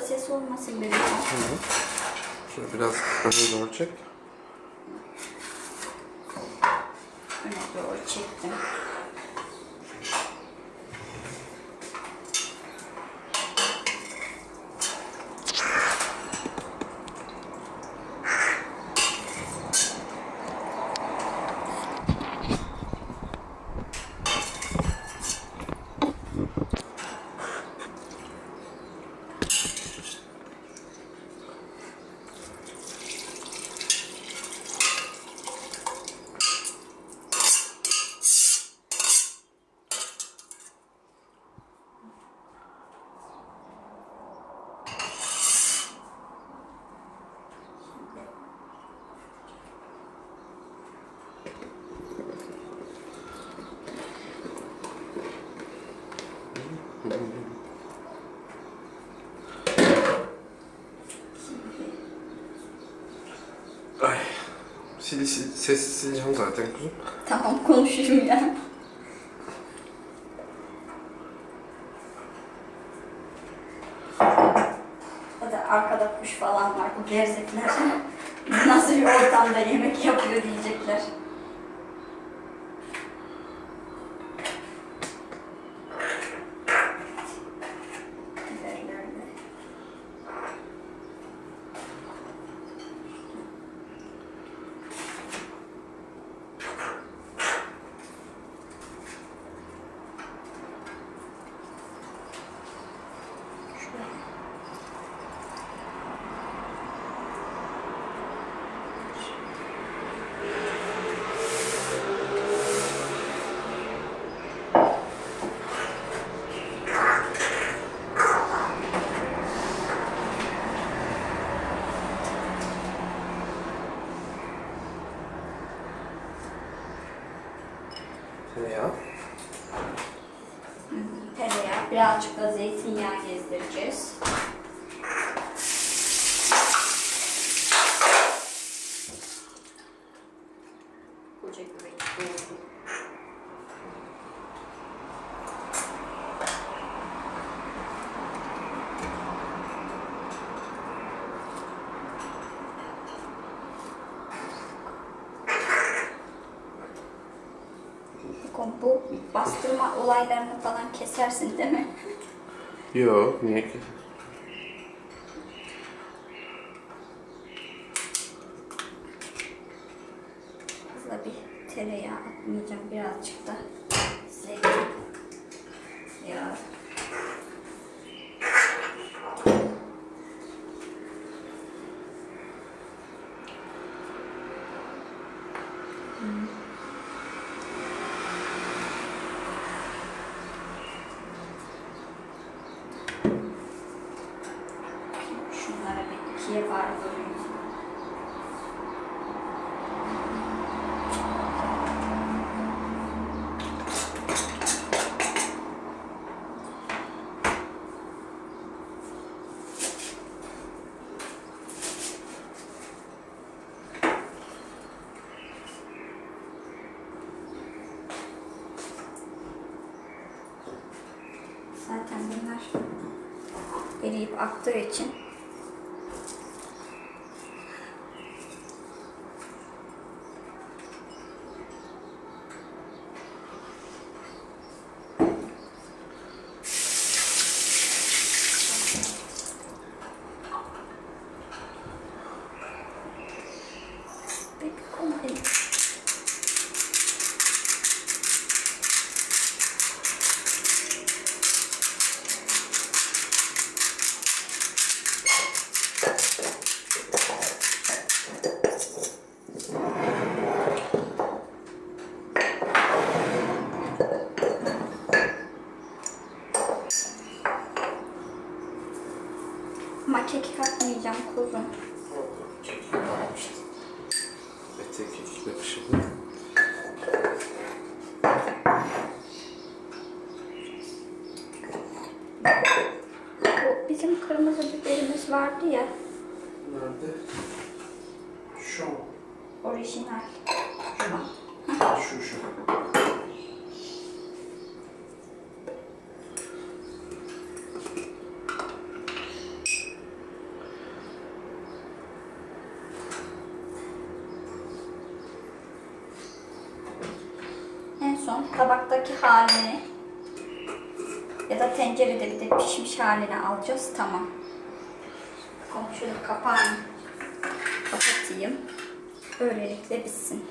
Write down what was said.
sos olmasın benim. Şöyle biraz öne doğru çek. Öne doğru çektim. Sil, sil, sessiz sileceğim zaten kuzum. Tamam konuşurum ya. O da arkada kuş falan var bu gerzekler. Nasıl bir ortamda yemek yapıyor diyecekler. Biberler de. Tereyağı. Tereyağı, birazcık da zeytinyağı gezdireceğiz. Olaylarını falan kesersin değil mi? Yo, niye ki? Fazla bir tereyağı atmayacağım. Birazcık da zeytin yağı. Şunları ikiye böldüm. Zaten bunlar eriyip aktığı için bir komple Ama kekik kuzum. Kekik varmıştı. Ete kekik yakışıklı. Bu bizim kırmızı biberimiz vardı ya. Nerede? Şu? Orijinal. Şu şu. sosun tabaktaki halini ya da tencerede bir de pişmiş halini alacağız. Tamam. Komşunun kapağını kapatayım. Böylelikle bitsin.